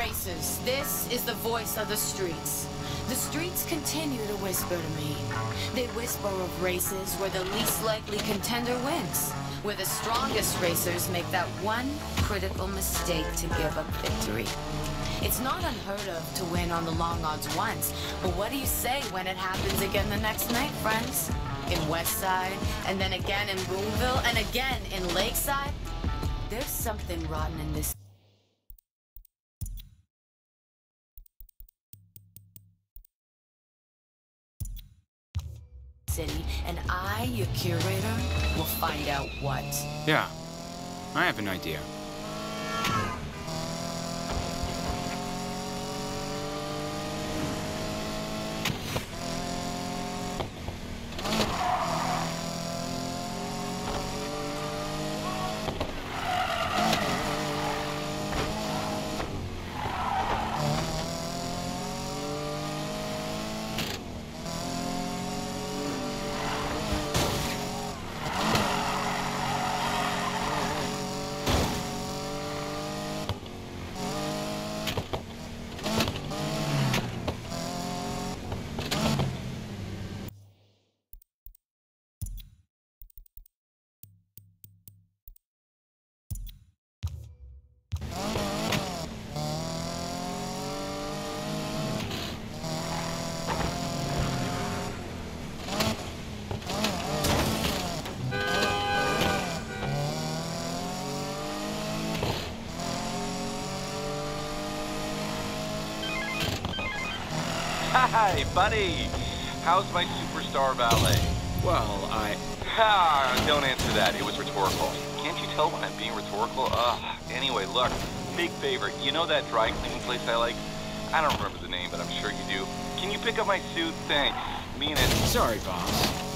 racers, this is the voice of the streets. The streets continue to whisper to me. They whisper of races where the least likely contender wins, where the strongest racers make that one critical mistake to give up victory. It's not unheard of to win on the long odds once, but what do you say when it happens again the next night, friends? In Westside, and then again in Boomville, and again in Lakeside? There's something rotten in this city, and I, your curator, will find out what. Yeah, I have an idea. Hi, buddy. How's my superstar valet? Well, I... Ah, don't answer that. It was rhetorical. Can't you tell when I'm being rhetorical? Ugh. Anyway, look. Big favor. You know that dry cleaning place I like? I don't remember the name, but I'm sure you do. Can you pick up my suit? Thanks. Mean it. Sorry, boss.